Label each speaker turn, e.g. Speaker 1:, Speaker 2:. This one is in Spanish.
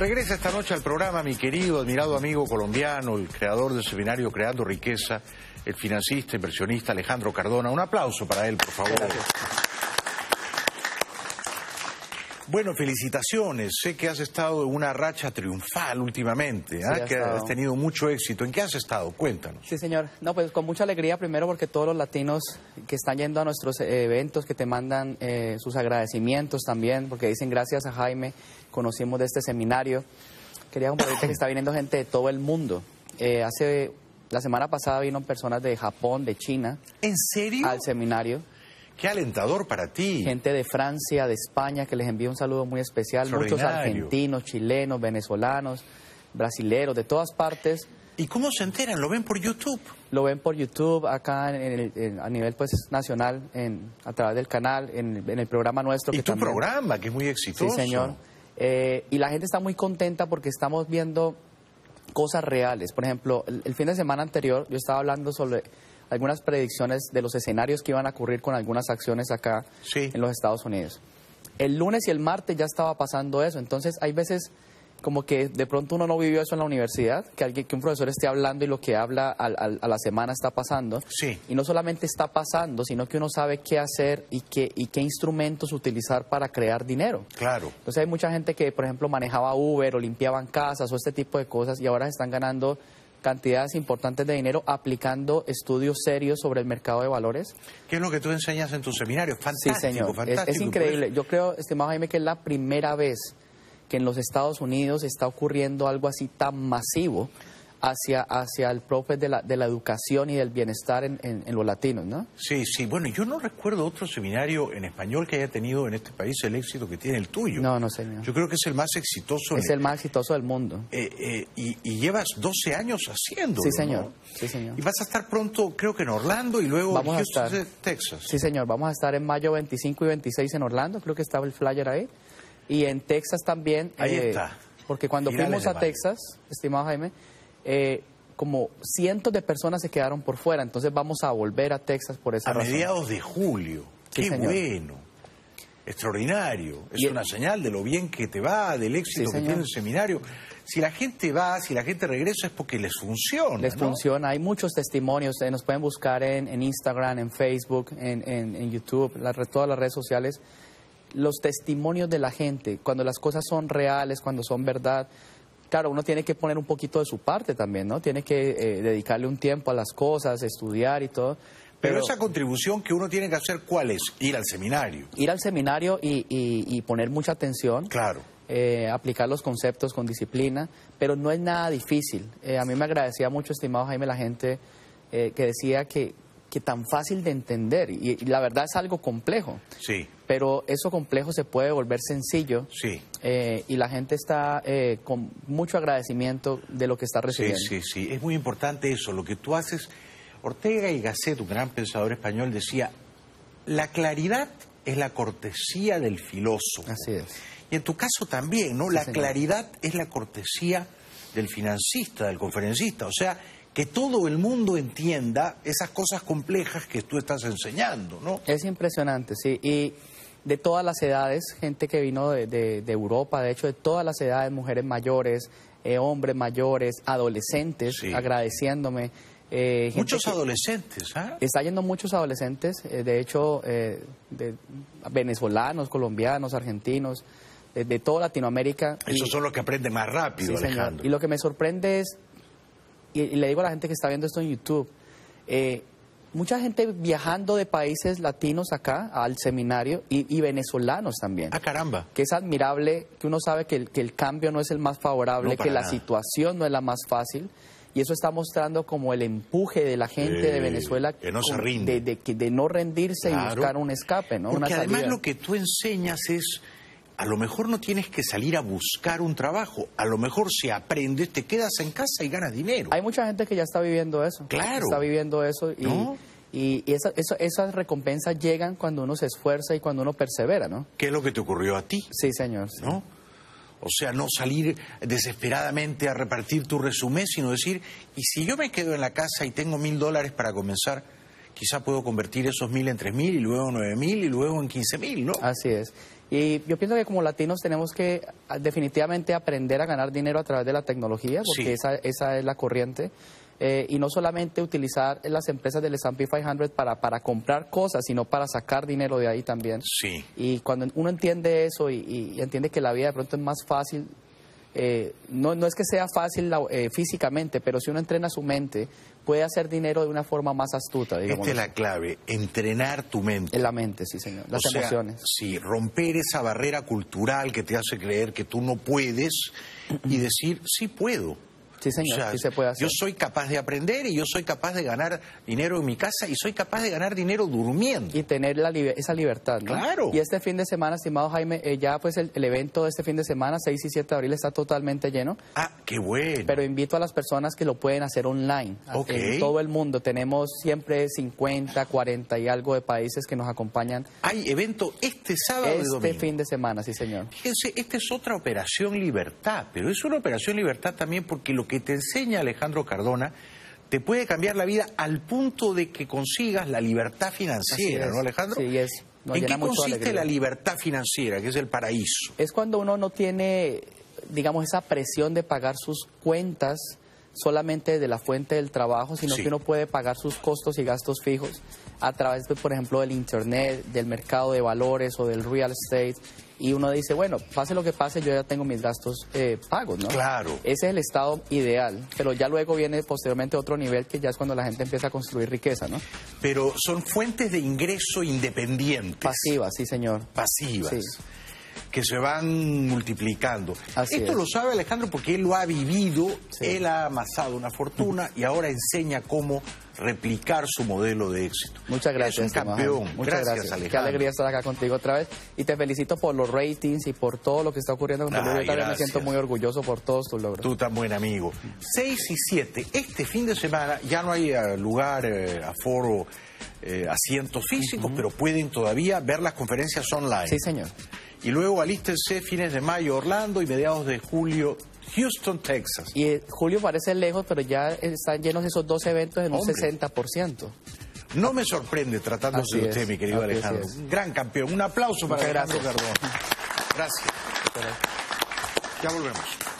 Speaker 1: Regresa esta noche al programa mi querido, admirado amigo colombiano, el creador del seminario Creando Riqueza, el financista, inversionista Alejandro Cardona. Un aplauso para él, por favor. Bueno, felicitaciones. Sé que has estado en una racha triunfal últimamente, ¿ah?
Speaker 2: Sí,
Speaker 1: que
Speaker 2: estado.
Speaker 1: has tenido mucho éxito. ¿En qué has estado? Cuéntanos.
Speaker 2: Sí, señor. No, pues con mucha alegría primero porque todos los latinos que están yendo a nuestros eh, eventos, que te mandan eh, sus agradecimientos también, porque dicen gracias a Jaime, conocimos de este seminario. Quería compartirte que está viniendo gente de todo el mundo. Eh, hace la semana pasada vino personas de Japón, de China,
Speaker 1: ¿En serio?
Speaker 2: al seminario.
Speaker 1: Qué alentador para ti.
Speaker 2: Gente de Francia, de España, que les envío un saludo muy especial. Muchos argentinos, chilenos, venezolanos, brasileros, de todas partes.
Speaker 1: ¿Y cómo se enteran? ¿Lo ven por YouTube?
Speaker 2: Lo ven por YouTube, acá en el- en- a nivel pues nacional, en, a través del canal, en, en el programa nuestro.
Speaker 1: Y
Speaker 2: que
Speaker 1: tu
Speaker 2: también-
Speaker 1: programa, que es muy
Speaker 2: Sí,
Speaker 1: exitoso.
Speaker 2: señor. Eh, y la gente está muy contenta porque estamos viendo cosas reales. Por ejemplo, el, el fin de semana anterior yo estaba hablando sobre algunas predicciones de los escenarios que iban a ocurrir con algunas acciones acá
Speaker 1: Sí.
Speaker 2: en los Estados Unidos. El lunes y el martes ya estaba pasando eso. Entonces hay veces como que de pronto uno no vivió eso en la universidad, que alguien, que un profesor esté hablando y lo que habla al- al- a la semana está pasando.
Speaker 1: Sí.
Speaker 2: Y no solamente está pasando, sino que uno sabe qué hacer y qué, y qué instrumentos utilizar para crear dinero.
Speaker 1: Claro.
Speaker 2: Entonces hay mucha gente que, por ejemplo, manejaba Uber o limpiaban casas o este tipo de cosas y ahora están ganando cantidades importantes de dinero aplicando estudios serios sobre el mercado de valores.
Speaker 1: ¿Qué es lo que tú enseñas en tu seminario?
Speaker 2: Sí,
Speaker 1: Fantástico,
Speaker 2: señor. Es,
Speaker 1: fantástico.
Speaker 2: es increíble. Yo creo, estimado Jaime, que es la primera vez que en los Estados Unidos está ocurriendo algo así tan masivo hacia, hacia el profe de la, de la educación y del bienestar en, en- en los latinos, ¿no?
Speaker 1: Sí, sí. Bueno, yo no recuerdo otro seminario en español que haya tenido en este país el éxito que tiene el tuyo.
Speaker 2: No, no, señor.
Speaker 1: Yo creo que es el más exitoso.
Speaker 2: Es el más exitoso del mundo.
Speaker 1: Eh, eh, y, y llevas 12 años haciéndolo.
Speaker 2: Sí, señor.
Speaker 1: ¿no?
Speaker 2: Sí, señor.
Speaker 1: Y vas a estar pronto, creo que en Orlando y luego
Speaker 2: Vamos
Speaker 1: en
Speaker 2: a estar.
Speaker 1: Texas.
Speaker 2: Sí, señor. Vamos a estar en mayo 25 y 26 en Orlando. Creo que estaba el flyer ahí. Y en Texas también. eh,
Speaker 1: Ahí está.
Speaker 2: Porque cuando fuimos a. Texas, estimado Jaime, eh, como cientos de personas se quedaron por fuera. Entonces vamos a volver a Texas por esa
Speaker 1: A
Speaker 2: razón.
Speaker 1: mediados de julio.
Speaker 2: Sí,
Speaker 1: Qué
Speaker 2: señor.
Speaker 1: bueno. Extraordinario. Es
Speaker 2: Y-
Speaker 1: una señal de lo bien que te va, del éxito
Speaker 2: Sí,
Speaker 1: que
Speaker 2: señor.
Speaker 1: tiene el seminario. Si la gente va, si la gente regresa es porque les funciona.
Speaker 2: Les
Speaker 1: ¿no?
Speaker 2: funciona. Hay muchos testimonios. eh, nos pueden buscar en, en Instagram, en Facebook, en, en- en YouTube, la todas las redes sociales. Los testimonios de la gente, cuando las cosas son reales, cuando son verdad. Claro, uno tiene que poner un poquito de su parte también, ¿no? Tiene que eh, dedicarle un tiempo a las cosas, estudiar y todo.
Speaker 1: Pero,
Speaker 2: Pero,
Speaker 1: esa contribución que uno tiene que hacer, ¿cuál es? Ir al seminario.
Speaker 2: ir al seminario y, y- y poner mucha atención.
Speaker 1: Claro.
Speaker 2: eh, aplicar los conceptos con disciplina, pero no es nada difícil. Eh, a mí me agradecía mucho, estimado Jaime, la gente eh, que decía que, que tan fácil de entender, y, y la verdad es algo complejo,
Speaker 1: Sí,
Speaker 2: pero eso complejo se puede volver sencillo
Speaker 1: sí.
Speaker 2: eh, y la gente está eh, con mucho agradecimiento de lo que está
Speaker 1: Sí,
Speaker 2: recibiendo.
Speaker 1: sí, sí. Es muy importante eso. Lo que tú haces. Ortega y Gasset, un gran pensador español, decía: la claridad es la cortesía del filósofo.
Speaker 2: Así es.
Speaker 1: Y en tu caso también, ¿no? la
Speaker 2: señor.
Speaker 1: claridad es la cortesía del financista, del conferencista. O sea, que todo el mundo entienda esas cosas complejas que tú estás enseñando, ¿no?
Speaker 2: Es impresionante, sí. Y de todas las edades, gente que vino de, de- de Europa, de hecho, de todas las edades, mujeres mayores, eh, hombres mayores, adolescentes,
Speaker 1: Sí.
Speaker 2: agradeciéndome. eh,
Speaker 1: Muchos adolescentes, ¿ah?
Speaker 2: Está yendo muchos adolescentes, eh, de hecho, eh, de venezolanos, colombianos, argentinos, de, toda Latinoamérica. Y-
Speaker 1: Esos son los que aprenden más rápido,
Speaker 2: Sí, señor.
Speaker 1: Alejandro.
Speaker 2: Y lo que me sorprende es, y, y le digo a la gente que está viendo esto en YouTube, eh, mucha gente viajando de países latinos acá al seminario y, y venezolanos también.
Speaker 1: Ah, caramba.
Speaker 2: Que es admirable, que uno sabe que el, que el cambio no es el más favorable,
Speaker 1: No,
Speaker 2: que la situación no es la más fácil. Y eso está mostrando como el empuje de la gente
Speaker 1: Eh,
Speaker 2: de Venezuela
Speaker 1: que no se rinde.
Speaker 2: De, de, de no rendirse y buscar un escape, ¿no?
Speaker 1: Porque
Speaker 2: Una
Speaker 1: además
Speaker 2: salida.
Speaker 1: lo que tú enseñas es, a lo mejor no tienes que salir a buscar un trabajo, a lo mejor si aprendes te quedas en casa y ganas dinero.
Speaker 2: Hay mucha gente que ya está viviendo eso.
Speaker 1: Claro.
Speaker 2: Está viviendo eso y,
Speaker 1: ¿No?
Speaker 2: y, y esa- eso- esas recompensas llegan cuando uno se esfuerza y cuando uno persevera, ¿no?
Speaker 1: ¿Qué es lo que te ocurrió a ti?
Speaker 2: Sí, señor. sí.
Speaker 1: ¿No? O sea, no salir desesperadamente a repartir tu resumen, sino decir, y si yo me quedo en la casa y tengo mil dólares para comenzar, quizá puedo convertir esos mil en tres mil y luego nueve mil y luego en quince mil, ¿no?
Speaker 2: Así es. Y yo pienso que como latinos tenemos que ah, definitivamente aprender a ganar dinero a través de la tecnología, porque
Speaker 1: Sí.
Speaker 2: esa, esa es la corriente. Eh, y no solamente utilizar las empresas del S&P 500 para, para comprar cosas, sino para sacar dinero de ahí también.
Speaker 1: Sí.
Speaker 2: Y cuando uno entiende eso y, y- y entiende que la vida de pronto es más fácil, eh, no, no es que sea fácil la- eh, físicamente, pero si uno entrena su mente, puede hacer dinero de una forma más astuta, digamos.
Speaker 1: Esta es la clave, entrenar tu mente.
Speaker 2: En la mente, sí, señor. Las
Speaker 1: O sea,
Speaker 2: emociones.
Speaker 1: Sí, romper esa barrera cultural que te hace creer que tú no puedes y decir, sí puedo.
Speaker 2: Sí, señor, sí se puede hacer.
Speaker 1: Yo soy capaz de aprender y yo soy capaz de ganar dinero en mi casa y soy capaz de ganar dinero durmiendo.
Speaker 2: y tener la libe- esa libertad. ¿no?
Speaker 1: Claro.
Speaker 2: Y este fin de semana, estimado Jaime, eh, ya pues el, el evento de este fin de semana, 6 y 7 de abril, está totalmente lleno.
Speaker 1: Ah, qué bueno.
Speaker 2: Pero invito a las personas que lo pueden hacer online.
Speaker 1: Ok.
Speaker 2: En todo el mundo tenemos siempre 50, 40 y algo de países que nos acompañan
Speaker 1: Hay evento este sábado y
Speaker 2: este
Speaker 1: domingo.
Speaker 2: fin de semana, sí señor.
Speaker 1: Fíjense, esta es otra operación libertad, pero es una operación libertad también porque lo que te enseña Alejandro Cardona te puede cambiar la vida al punto de que consigas la libertad financiera. ¿no, Alejandro?
Speaker 2: Sí, es- nos
Speaker 1: ¿En qué consiste la libertad financiera, que es el paraíso?
Speaker 2: Es cuando uno no tiene, digamos, esa presión de pagar sus cuentas solamente de la fuente del trabajo, sino
Speaker 1: Sí.
Speaker 2: que uno puede pagar sus costos y gastos fijos a través, de, por ejemplo, del Internet, del mercado de valores o del real estate. Y uno dice, bueno, pase lo que pase, yo ya tengo mis gastos eh, pagos, ¿no?
Speaker 1: Claro.
Speaker 2: Ese es el estado ideal, pero ya luego viene posteriormente otro nivel que ya es cuando la gente empieza a construir riqueza, ¿no?
Speaker 1: Pero son fuentes de ingreso independientes.
Speaker 2: Pasiva, sí, señor.
Speaker 1: pasivas.
Speaker 2: Sí.
Speaker 1: Que se van multiplicando.
Speaker 2: Así
Speaker 1: Esto
Speaker 2: es.
Speaker 1: lo sabe Alejandro porque él lo ha vivido,
Speaker 2: Sí.
Speaker 1: él ha amasado una fortuna y ahora enseña cómo replicar su modelo de éxito.
Speaker 2: Muchas gracias.
Speaker 1: Es un campeón.
Speaker 2: Muchas
Speaker 1: gracias,
Speaker 2: gracias.
Speaker 1: Alejandro.
Speaker 2: Qué alegría estar acá contigo otra vez. Y te felicito por los ratings y por todo lo que está ocurriendo con tu libro. También me siento muy orgulloso por todos tus logros.
Speaker 1: Tú tan buen amigo. 6 y 7, este fin de semana ya no hay eh, lugar, eh, aforo, eh, asientos físicos, pero pueden todavía ver las conferencias online.
Speaker 2: Sí, señor.
Speaker 1: Y luego alístense fines de mayo Orlando y mediados de julio Houston, Texas.
Speaker 2: Y eh, Julio parece lejos, pero ya están llenos esos dos eventos en un
Speaker 1: Hombre.
Speaker 2: 60%.
Speaker 1: No me sorprende tratándose
Speaker 2: Así
Speaker 1: de usted,
Speaker 2: es,
Speaker 1: mi querido Alejandro. Un gran campeón. Un aplauso para
Speaker 2: Muchas
Speaker 1: Alejandro
Speaker 2: gracias.
Speaker 1: Gracias. Ya volvemos.